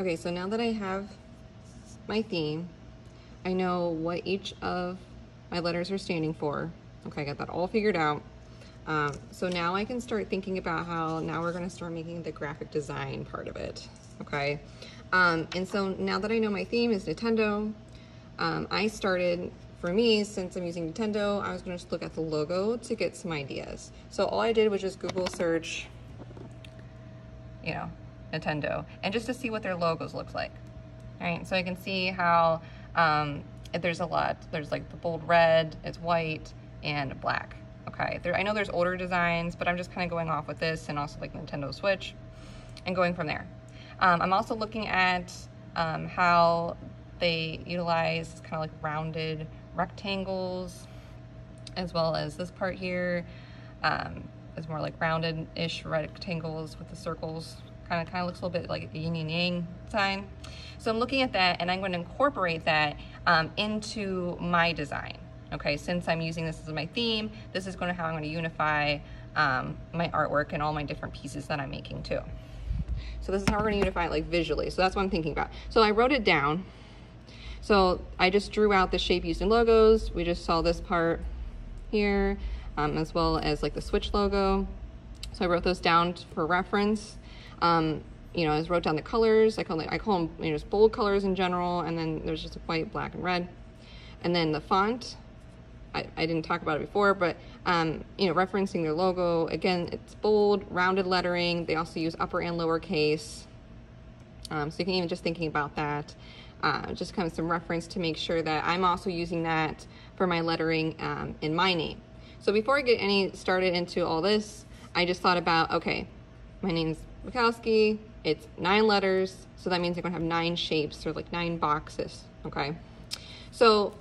Okay, so now that I have my theme, I know what each of my letters are standing for. Okay, I got that all figured out. Um, so now I can start thinking about how now we're gonna start making the graphic design part of it, okay? Um, and so now that I know my theme is Nintendo, um, I started, for me, since I'm using Nintendo, I was gonna just look at the logo to get some ideas. So all I did was just Google search, you know, Nintendo, and just to see what their logos look like. All right, so I can see how um, there's a lot. There's like the bold red, it's white, and black. Okay, there, I know there's older designs, but I'm just kind of going off with this and also like Nintendo Switch and going from there. Um, I'm also looking at um, how they utilize kind of like rounded rectangles as well as this part here um, is more like rounded-ish rectangles with the circles kind of kind of looks a little bit like a yin and yang sign. So I'm looking at that and I'm going to incorporate that um, into my design. Okay, since I'm using this as my theme, this is going to how I'm going to unify um, my artwork and all my different pieces that I'm making too. So this is how we're going to unify it like visually. So that's what I'm thinking about. So I wrote it down. So I just drew out the shape used in logos. We just saw this part here, um, as well as like the switch logo. So I wrote those down for reference. Um, you know, I wrote down the colors. I call I call them you know, just bold colors in general, and then there's just white, black, and red. And then the font, I, I didn't talk about it before, but um, you know, referencing their logo, again, it's bold, rounded lettering. They also use upper and lower case. Um, so you can even just thinking about that, uh, just kind of some reference to make sure that I'm also using that for my lettering um, in my name. So before I get any started into all this, I just thought about, okay, my name's Backowski, it's nine letters, so that means I'm gonna have nine shapes or like nine boxes, okay? So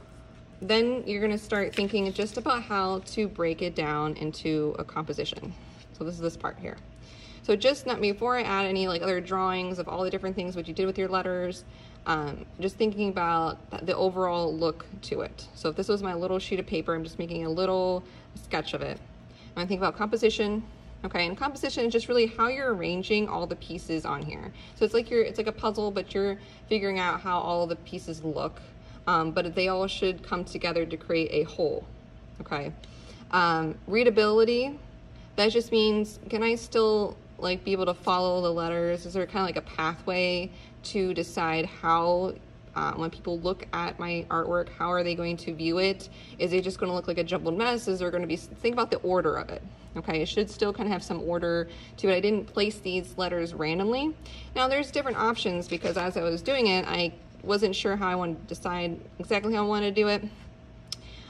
then you're gonna start thinking just about how to break it down into a composition. So this is this part here. So just not before I add any like other drawings of all the different things what you did with your letters, um, just thinking about the overall look to it. So if this was my little sheet of paper, I'm just making a little sketch of it. When gonna think about composition, okay? And composition is just really how you're arranging all the pieces on here. So it's like you're, it's like a puzzle, but you're figuring out how all the pieces look, um, but they all should come together to create a whole, okay? Um, readability, that just means, can I still like be able to follow the letters? Is there kind of like a pathway to decide how uh, when people look at my artwork, how are they going to view it? Is it just going to look like a jumbled mess? Is there going to be, think about the order of it. Okay, it should still kind of have some order to it. I didn't place these letters randomly. Now there's different options because as I was doing it, I wasn't sure how I wanted to decide exactly how I wanted to do it.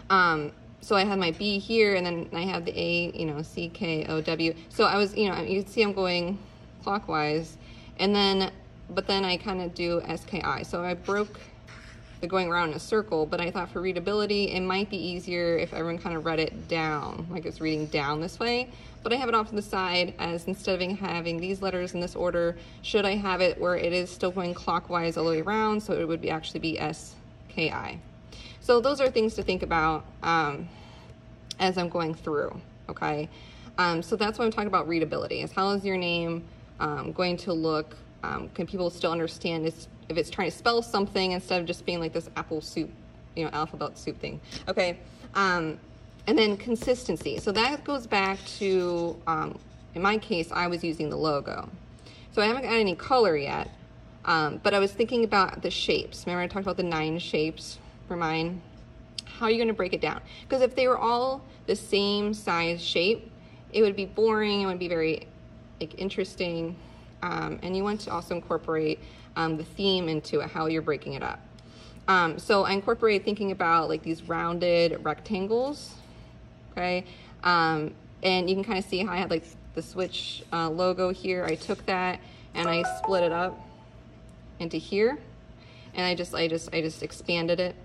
Um, so I had my B here and then I had the A, you know, C, K, O, W. So I was, you know, you can see I'm going clockwise and then, but then I kind of do SKI. So I broke the going around in a circle, but I thought for readability, it might be easier if everyone kind of read it down, like it's reading down this way. But I have it off to the side as instead of having these letters in this order, should I have it where it is still going clockwise all the way around, so it would be actually be SKI. So those are things to think about um, as I'm going through, okay? Um, so that's what I'm talking about readability, is how is your name um, going to look? Um, can people still understand if it's trying to spell something instead of just being like this apple soup, you know, alphabet soup thing, okay? Um, and then consistency. So that goes back to, um, in my case, I was using the logo. So I haven't got any color yet, um, but I was thinking about the shapes. Remember I talked about the nine shapes for mine? How are you gonna break it down? Because if they were all the same size shape, it would be boring, it would be very like interesting, um, and you want to also incorporate um, the theme into it, how you're breaking it up. Um, so I incorporate thinking about like these rounded rectangles, okay? Um, and you can kind of see how I had like the Switch uh, logo here. I took that and I split it up into here. And I just, I just, I just expanded it.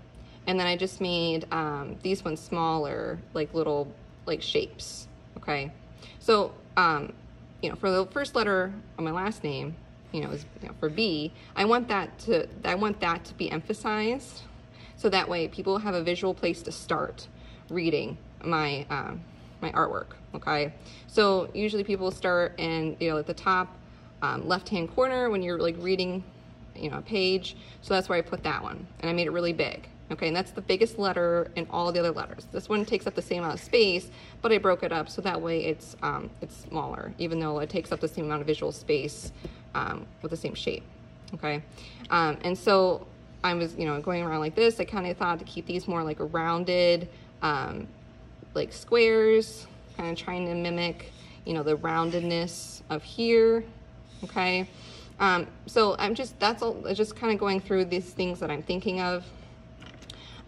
And then I just made um, these ones smaller, like little like shapes, okay? So, um, you know, for the first letter of my last name, you know, is you know, for B, I want that to, I want that to be emphasized. So that way people have a visual place to start reading my, um, my artwork, okay? So usually people start in, you know, at the top um, left-hand corner when you're like reading you know, a page. So that's where I put that one. And I made it really big. Okay, and that's the biggest letter in all the other letters. This one takes up the same amount of space, but I broke it up so that way it's, um, it's smaller, even though it takes up the same amount of visual space um, with the same shape. Okay, um, and so I was, you know, going around like this. I kind of thought to keep these more like rounded, um, like squares, kind of trying to mimic, you know, the roundedness of here. Okay, um, so I'm just that's all. Just kind of going through these things that I'm thinking of.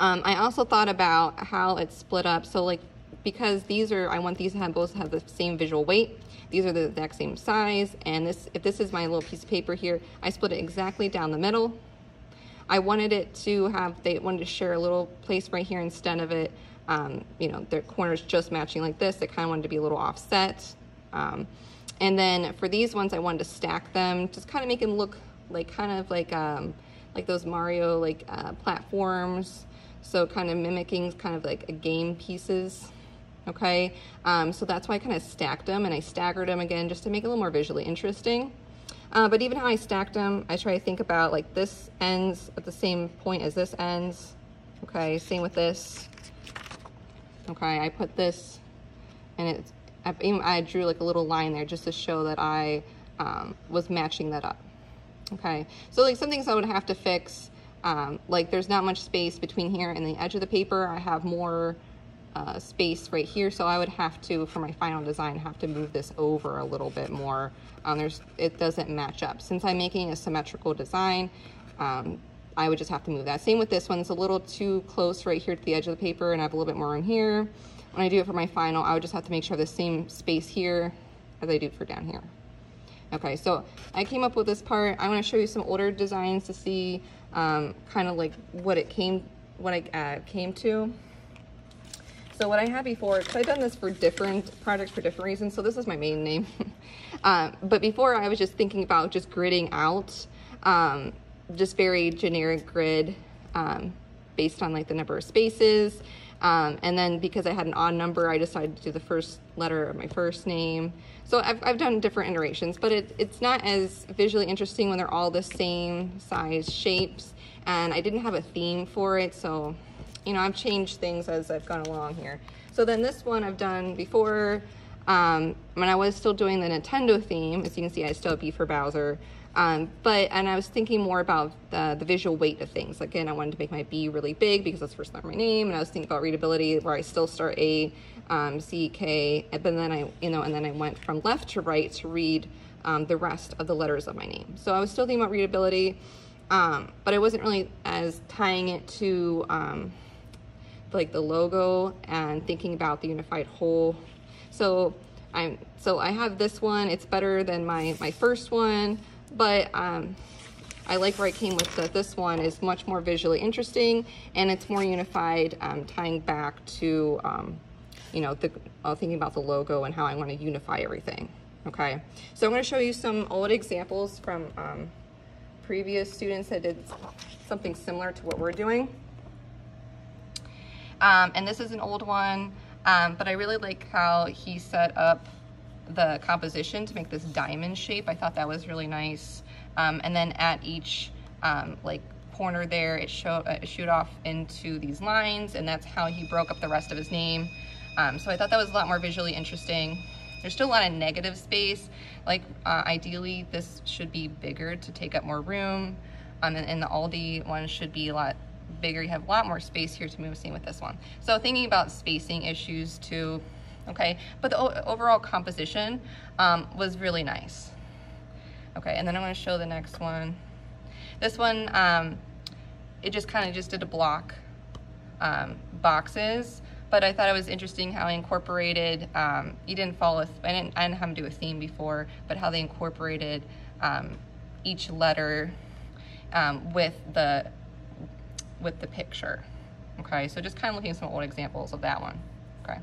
Um, I also thought about how it's split up. So like, because these are, I want these to have both have the same visual weight. These are the exact same size. And this, if this is my little piece of paper here, I split it exactly down the middle. I wanted it to have, they wanted to share a little place right here instead of it, um, you know, their corners just matching like this. It kind of wanted to be a little offset. Um, and then for these ones, I wanted to stack them, just kind of make them look like kind of like, um, like those Mario like uh, platforms so kind of mimicking kind of like a game pieces. Okay, um, so that's why I kind of stacked them and I staggered them again just to make it a little more visually interesting. Uh, but even how I stacked them, I try to think about like this ends at the same point as this ends. Okay, same with this. Okay, I put this and it, I, I drew like a little line there just to show that I um, was matching that up. Okay, so like some things I would have to fix um, like there's not much space between here and the edge of the paper. I have more uh, space right here, so I would have to, for my final design, have to move this over a little bit more. Um, there's, it doesn't match up. Since I'm making a symmetrical design, um, I would just have to move that. Same with this one, it's a little too close right here to the edge of the paper and I have a little bit more room here. When I do it for my final, I would just have to make sure the same space here as I do for down here. Okay, so I came up with this part. I want to show you some older designs to see um, kind of like what it came, what I uh, came to. So what I had before, because I've done this for different projects for different reasons, so this is my main name. um, but before I was just thinking about just gridding out, um, just very generic grid um, based on like the number of spaces. Um, and then because I had an odd number, I decided to do the first letter of my first name. So I've, I've done different iterations, but it, it's not as visually interesting when they're all the same size shapes. And I didn't have a theme for it, so, you know, I've changed things as I've gone along here. So then this one I've done before, um, when I was still doing the Nintendo theme, as you can see, I still have B for Bowser. Um, but, and I was thinking more about the, the, visual weight of things. Again, I wanted to make my B really big because that's the first letter of my name, and I was thinking about readability where I still start A um, CK, but then I, you know, and then I went from left to right to read um, the rest of the letters of my name. So I was still thinking about readability, um, but I wasn't really as tying it to um, like the logo and thinking about the unified whole. So I'm, so I have this one. It's better than my my first one, but um, I like where I came with the, this one is much more visually interesting and it's more unified, um, tying back to um, you know, the, uh, thinking about the logo and how I want to unify everything. Okay, so I'm going to show you some old examples from um, previous students that did something similar to what we're doing. Um, and this is an old one, um, but I really like how he set up the composition to make this diamond shape. I thought that was really nice. Um, and then at each um, like corner there, it showed uh, shoot off into these lines, and that's how he broke up the rest of his name. Um, so I thought that was a lot more visually interesting. There's still a lot of negative space. Like uh, ideally this should be bigger to take up more room. Um, and, and the Aldi one should be a lot bigger. You have a lot more space here to move, same with this one. So thinking about spacing issues too, okay? But the overall composition um, was really nice. Okay, and then I'm gonna show the next one. This one, um, it just kind of just did a block um, boxes but I thought it was interesting how I incorporated, um, you didn't follow, I didn't, I didn't have them do a theme before, but how they incorporated um, each letter um, with the with the picture. Okay, so just kind of looking at some old examples of that one. Okay.